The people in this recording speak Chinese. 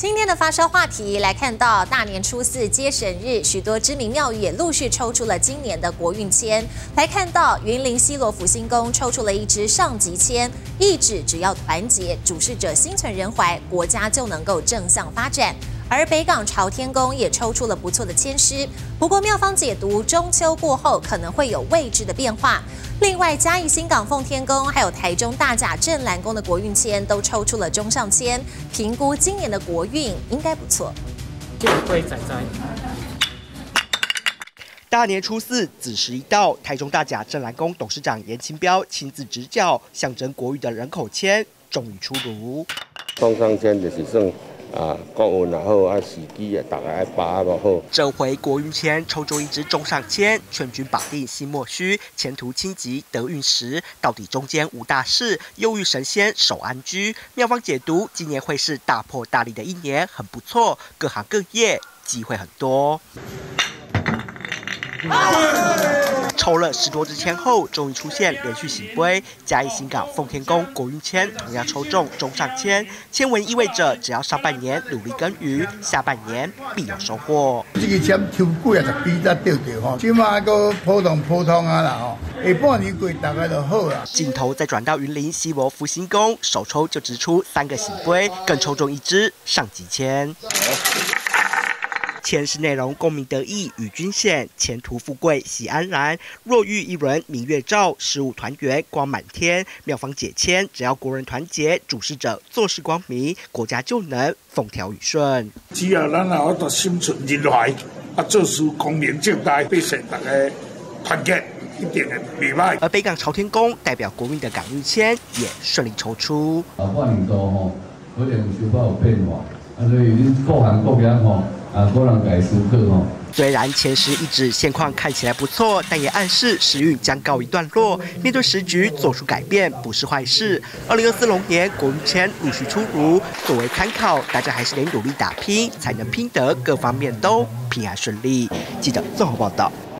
今天的发烧话题来看到大年初四接神日，许多知名庙宇也陆续抽出了今年的国运签。来看到云林西罗福星宫抽出了一支上级签，意指只要团结，主事者心存仁怀，国家就能够正向发展。而北港朝天宫也抽出了不错的签师，不过妙方解读中秋过后可能会有位置的变化。另外，嘉义新港奉天宫还有台中大甲镇澜宫的国运签都抽出了中上签，评估今年的国运应该不错。会仔仔。大年初四子时一到，台中大甲镇澜宫董事长严清标亲自执教，象征国运的人口签终于出炉。中上签就是算。啊，国运也好，啊时机啊，大家爱把握好。这回国运签抽中一支中上签，劝君绑定心莫虚，前途清吉得运时，到底中间无大事，忧郁神仙守安居。妙方解读，今年会是大破大立的一年，很不错，各行各业机会很多。抽了十多支签后，终于出现连续醒杯。嘉义新港奉天宫国运签同样抽中中上签，签文意味着只要上半年努力耕耘，下半年必有收获。这个签抽几啊十支才对着吼，起码个普通普通啊啦吼，下半年过大概就好啊。镜头再转到云林西罗福星宫，首抽就直出三个醒杯，更抽中一支上级签。前世内容，功名得意与君显，前途富贵喜安然。若遇一轮明月照，十五团圆光满天。妙方解签，只要国人团结，主事者做事光明，国家就能风调雨顺。只要咱有一个心存仁怀，啊，做事光明正大，百姓大家团结，一定会未歹。而北港朝天宫代表国民的港运签也顺利抽出。啊，半年多吼，可能有小有变化，啊，所以恁各行各业吼。啊，多人改书课哦。虽然前十一指现况看起来不错，但也暗示时运将告一段落。面对时局做出改变不是坏事。二零二四龙年国运签陆续出炉，作为参考，大家还是得努力打拼，才能拼得各方面都平安顺利。记者综合报道。